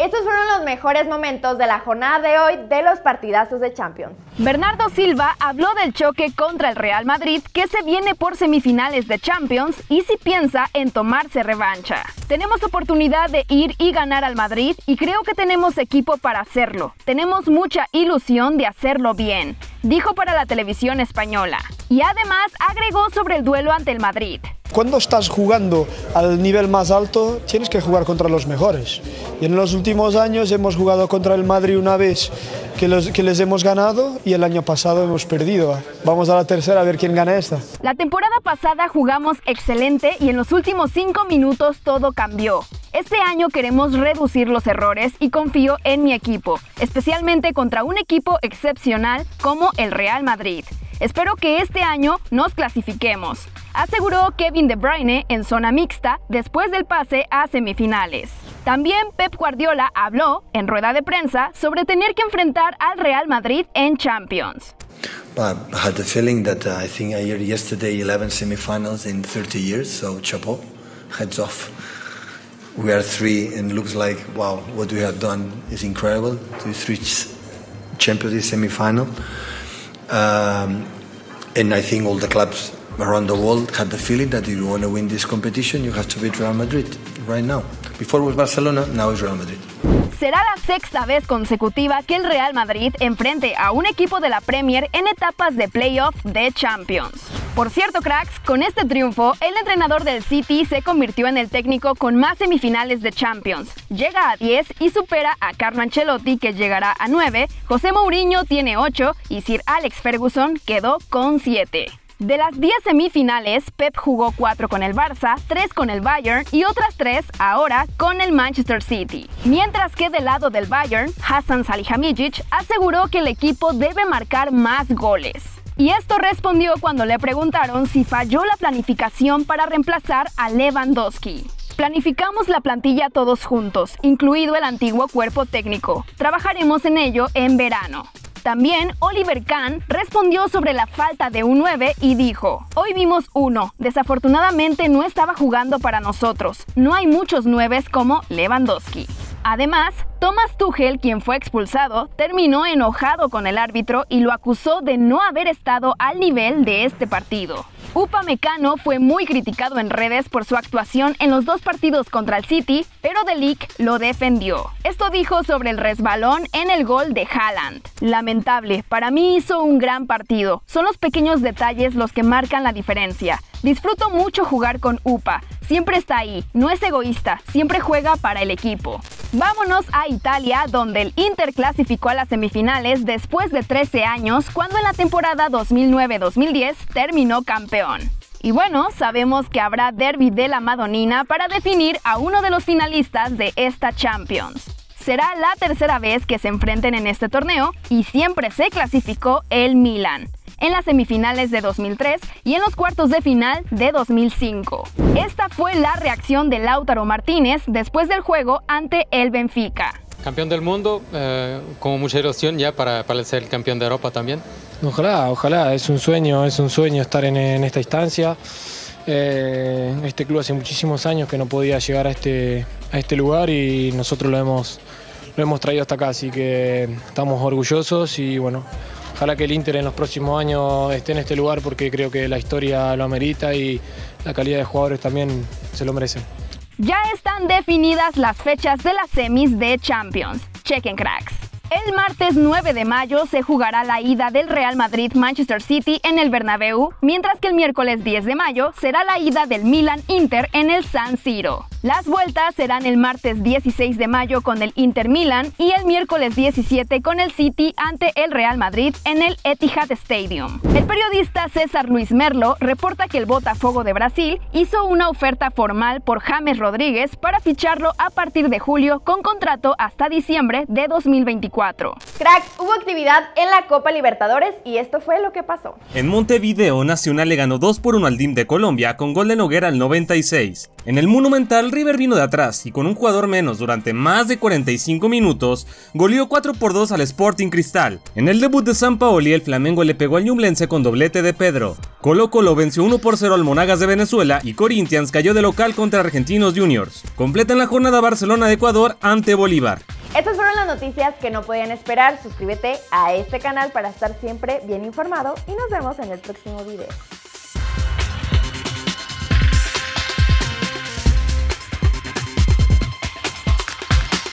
Estos fueron los mejores momentos de la jornada de hoy de los partidazos de Champions. Bernardo Silva habló del choque contra el Real Madrid que se viene por semifinales de Champions y si piensa en tomarse revancha. Tenemos oportunidad de ir y ganar al Madrid y creo que tenemos equipo para hacerlo. Tenemos mucha ilusión de hacerlo bien, dijo para la televisión española. Y además agregó sobre el duelo ante el Madrid. Cuando estás jugando al nivel más alto, tienes que jugar contra los mejores. Y en los últimos años hemos jugado contra el Madrid una vez que, que les hemos ganado y el año pasado hemos perdido. Vamos a la tercera a ver quién gana esta. La temporada pasada jugamos excelente y en los últimos cinco minutos todo cambió. Este año queremos reducir los errores y confío en mi equipo, especialmente contra un equipo excepcional como el Real Madrid. Espero que este año nos clasifiquemos, aseguró Kevin De Bruyne en zona mixta después del pase a semifinales. También Pep Guardiola habló en rueda de prensa sobre tener que enfrentar al Real Madrid en Champions. I had the feeling that uh, I think I heard yesterday 11 semifinals in 30 years, so chapeau, heads off. We are three, and looks like wow, what we have done is incredible to reach Champions League semifinal. Um, and I think all the clubs around the world had the feeling that if you want to win this competition, you have to beat Real Madrid right now. Before was Barcelona, now it's Real Madrid. Será la sexta vez consecutiva que el Real Madrid enfrente a un equipo de la Premier en etapas de playoff de Champions. Por cierto, cracks, con este triunfo, el entrenador del City se convirtió en el técnico con más semifinales de Champions. Llega a 10 y supera a Carlo Ancelotti, que llegará a 9, José Mourinho tiene 8 y Sir Alex Ferguson quedó con 7. De las 10 semifinales, Pep jugó 4 con el Barça, 3 con el Bayern y otras 3 ahora con el Manchester City. Mientras que del lado del Bayern, Hassan Salihamidzic aseguró que el equipo debe marcar más goles. Y esto respondió cuando le preguntaron si falló la planificación para reemplazar a Lewandowski. Planificamos la plantilla todos juntos, incluido el antiguo cuerpo técnico. Trabajaremos en ello en verano. También Oliver Kahn respondió sobre la falta de un 9 y dijo, hoy vimos uno, desafortunadamente no estaba jugando para nosotros, no hay muchos 9 como Lewandowski. Además, Thomas Tuchel, quien fue expulsado, terminó enojado con el árbitro y lo acusó de no haber estado al nivel de este partido. Upa Mecano fue muy criticado en redes por su actuación en los dos partidos contra el City, pero De lo defendió. Esto dijo sobre el resbalón en el gol de Haaland. Lamentable, para mí hizo un gran partido. Son los pequeños detalles los que marcan la diferencia. Disfruto mucho jugar con Upa. Siempre está ahí, no es egoísta, siempre juega para el equipo. Vámonos a Italia, donde el Inter clasificó a las semifinales después de 13 años, cuando en la temporada 2009-2010 terminó campeón. Y bueno, sabemos que habrá derby de la Madonina para definir a uno de los finalistas de esta Champions. Será la tercera vez que se enfrenten en este torneo y siempre se clasificó el Milan en las semifinales de 2003 y en los cuartos de final de 2005. Esta fue la reacción de Lautaro Martínez después del juego ante el Benfica. Campeón del mundo, eh, como mucha ilusión ya para, para ser el campeón de Europa también. Ojalá, ojalá, es un sueño, es un sueño estar en, esta instancia. Eh, este club hace muchísimos años que no podía llegar a este, a este lugar y nosotros lo hemos, lo hemos traído hasta acá, así que estamos orgullosos y bueno, ojalá que el Inter en los próximos años esté en este lugar porque creo que la historia lo amerita y la calidad de jugadores también se lo merecen. Ya están definidas las fechas de las semis de Champions. Chequen cracks. El martes 9 de mayo se jugará la ida del Real Madrid-Manchester City en el Bernabéu, mientras que el miércoles 10 de mayo será la ida del Milan-Inter en el San Siro. Las vueltas serán el martes 16 de mayo con el Inter-Milan y el miércoles 17 con el City ante el Real Madrid en el Etihad Stadium. El periodista César Luis Merlo reporta que el Botafogo de Brasil hizo una oferta formal por James Rodríguez para ficharlo a partir de julio con contrato hasta diciembre de 2024. Cracks, hubo actividad en la Copa Libertadores y esto fue lo que pasó. En Montevideo, Nacional le ganó 2 por 1 al DIM de Colombia con gol de Noguera al 96. En el Monumental, el River vino de atrás y con un jugador menos durante más de 45 minutos, goleó 4 por 2 al Sporting Cristal. En el debut de San Paoli, el Flamengo le pegó al Ñublense con doblete de Pedro. Colo Colo venció 1 por 0 al Monagas de Venezuela y Corinthians cayó de local contra Argentinos Juniors. Completan la jornada Barcelona de Ecuador ante Bolívar. Estas fueron las noticias que no podían esperar. Suscríbete a este canal para estar siempre bien informado y nos vemos en el próximo video.